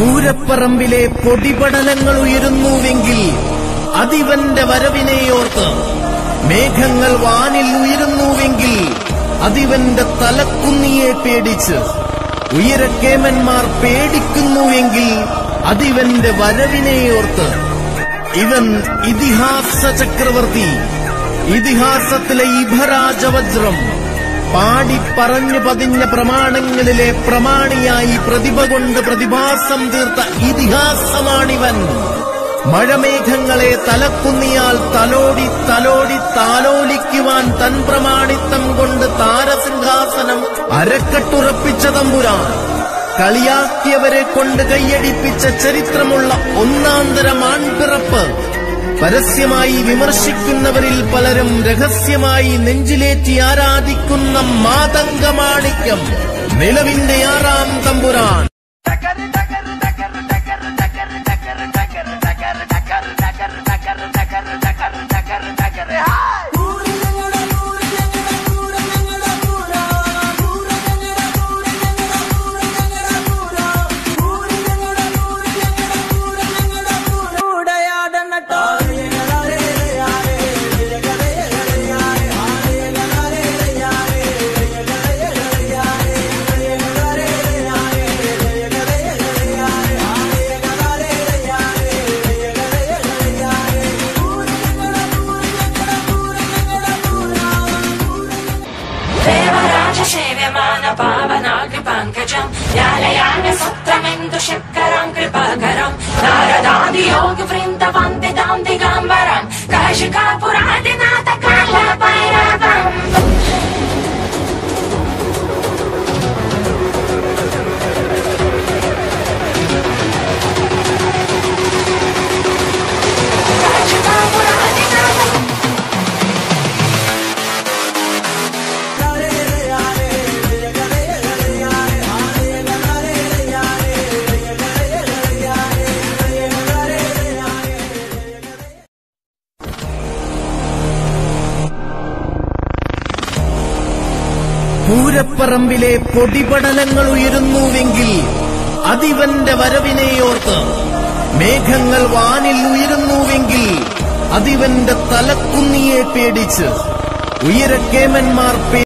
പൂരപ്പറമ്പിലെ പൊടിപടലങ്ങൾ ഉയരുന്നുവെങ്കിൽ അതിവന്റെ വരവിനെയോർത്ത് മേഘങ്ങൾ വാനിൽ ഉയരുന്നുവെങ്കിൽ അതിവന്റെ തലക്കുന്നിയെ പേടിച്ച് ഉയരക്കേമന്മാർ പേടിക്കുന്നുവെങ്കിൽ അതിവന്റെ വരവിനെയോർത്ത് ഇവൻ ഇതിഹാസ ചക്രവർത്തി ഇതിഹാസത്തിലെ ഇഭരാജവജ്രം. പാടി പറഞ്ഞു പതിഞ്ഞ പ്രമാണങ്ങളിലെ പ്രമാണിയായി പ്രതിഭ കൊണ്ട് പ്രതിഭാസം തീർത്ത ഇതിഹാസമാണിവൻ. മഴമേഘങ്ങളെ തലക്കുന്നിയാൽ തലോടി തലോടി താലോലിക്കുവാൻ തൻ പ്രമാണിത്തം കൊണ്ട് താരസിംഹാസനം അരക്കെട്ടുറപ്പിച്ച തമ്പുരാൻ. കളിയാക്കിയവരെ കൊണ്ട് കൈയടിപ്പിച്ച ചരിത്രമുള്ള ഒന്നാന്തരം ആൺപിറപ്പ് പരസ്യമായി വിമർശിക്കുന്നവരിൽ പലരും രഹസ്യമായി നെഞ്ചിലേറ്റി ആരാധിക്കുന്ന മാതംഗമാണിക്യം. നിലവിന്റെ ആറാം തമ്പുരാൻ. ेव्यमान पावनाग्निपङ्कजम् यालयामि सुत्रमिन्दु कृपाकरम् नारदादियोगवृन्दव പൂരപ്പറമ്പിലെ പൊടിപടലങ്ങൾ ഉയരുന്നുവെങ്കിൽ അതിവന്റെ വരവിനെയോർത്ത് മേഘങ്ങൾ വാനിൽ ഉയരുന്നുവെങ്കിൽ അതിവന്റെ തലക്കുന്നിയെ പേടിച്ച് ഉയരക്കേമന്മാർ